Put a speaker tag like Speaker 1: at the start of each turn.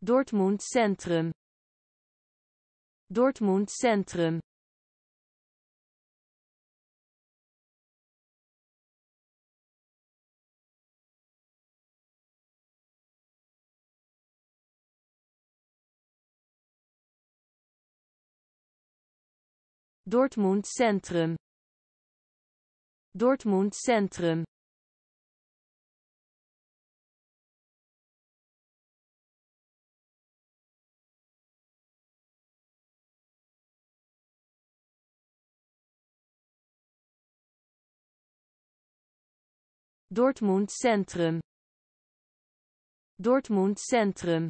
Speaker 1: Dortmund Centrum. Dortmund Centrum. Dortmund Centrum. Dortmund Centrum Dortmund Centrum. Dortmund Centrum